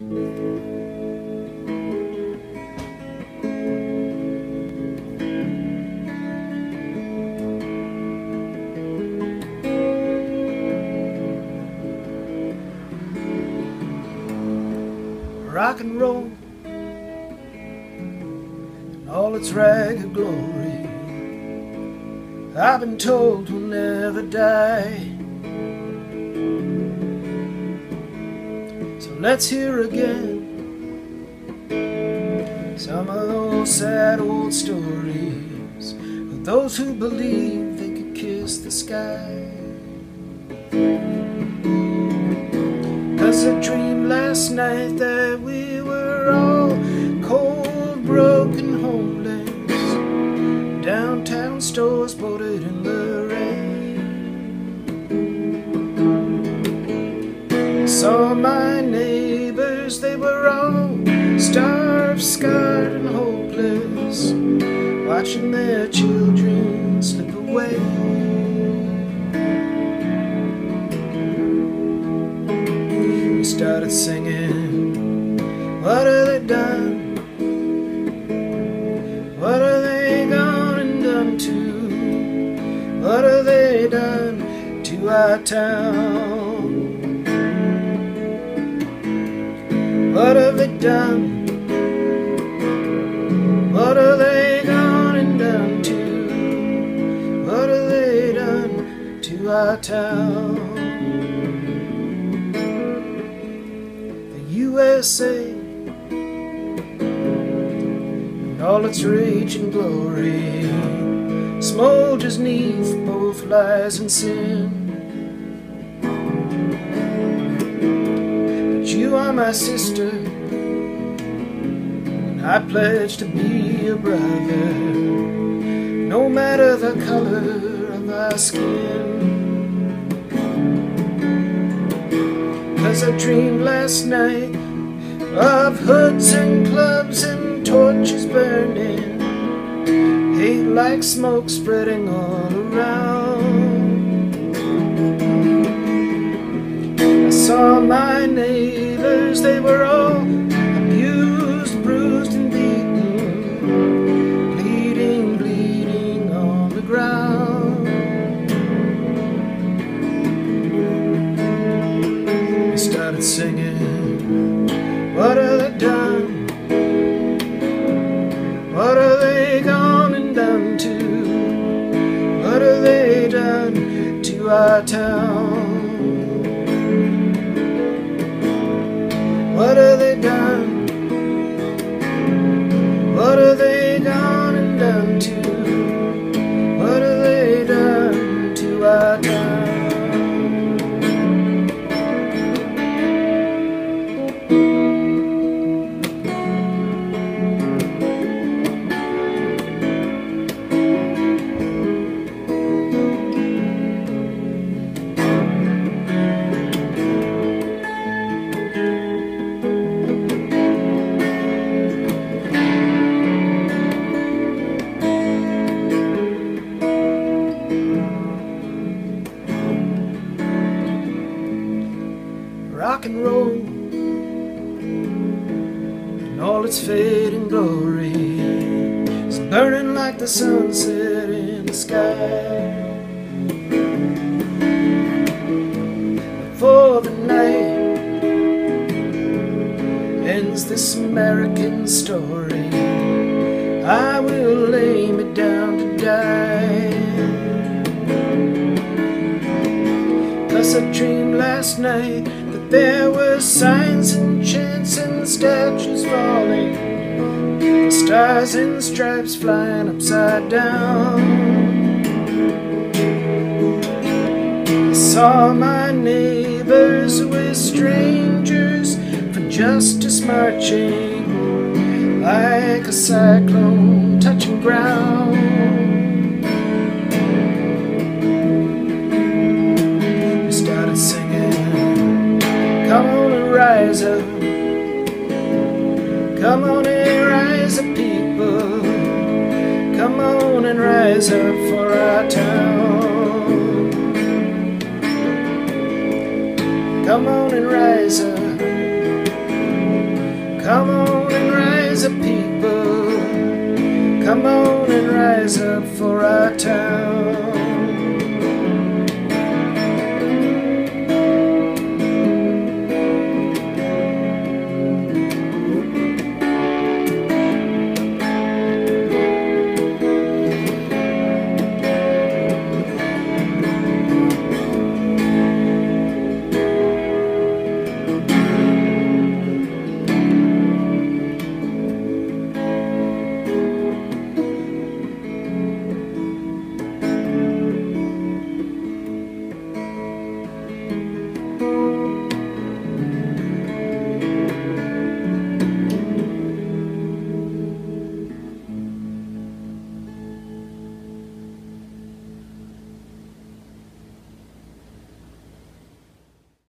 rock and roll and all its ragged glory. I've been told will never die. Let's hear again some of those sad old stories of those who believe they could kiss the sky. Cause I dreamed last night that we were all cold, broken, homeless. Downtown stores boarded Saw my neighbors, they were all starved, scarred, and hopeless. Watching their children slip away. We started singing, What have they done? What have they gone and done to? What have they done to our town? What have they done? What have they gone and done to? What have they done to our town? The USA and all its rage and glory smolders neath both lies and sin. You are my sister, and I pledge to be your brother, no matter the color of our skin. Cause I dreamed last night of hoods and clubs and torches burning, hate like smoke spreading all around. I saw my town? What have they done? What have they gone and done to? Rock and all its fading glory is burning like the sunset in the sky. For the night ends this American story, I will lay me down to die. Cause I dreamed last night there were signs and chants and statues falling, stars and stripes flying upside down. I saw my neighbors with strangers for justice marching like a cyclone touching ground. moan and rise up for our town. Come on and rise up. Come on and rise up, people. Come on and rise up for our town.